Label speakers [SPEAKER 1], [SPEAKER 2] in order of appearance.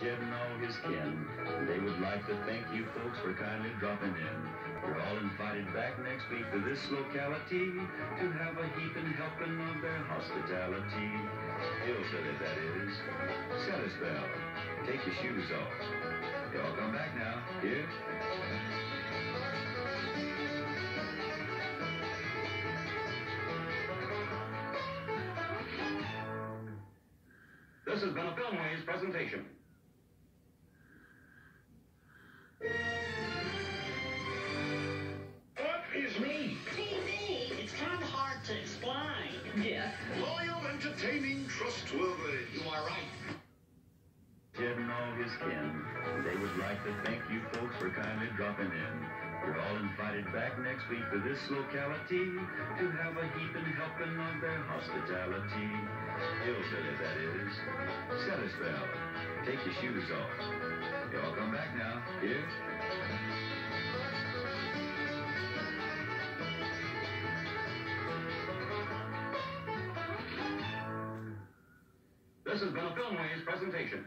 [SPEAKER 1] And all his kin. They would like to thank you folks for kindly dropping in. You're all invited back next week to this locality to have a heaping helping of their hospitality. Hillbilly, that is. Set spell. Take your shoes off. Y'all come back now. Here.
[SPEAKER 2] This has been a Filmways presentation.
[SPEAKER 3] Loyal, entertaining, trustworthy.
[SPEAKER 4] You are right.
[SPEAKER 1] Jed and all his kin. They would like to thank you folks for kindly dropping in. You're all invited back next week to this locality to have a heaping helping of their hospitality. Hillbilly, that is. Set a spell. Take your shoes off. Y'all come back now. Here.
[SPEAKER 2] This has been a Filmways presentation.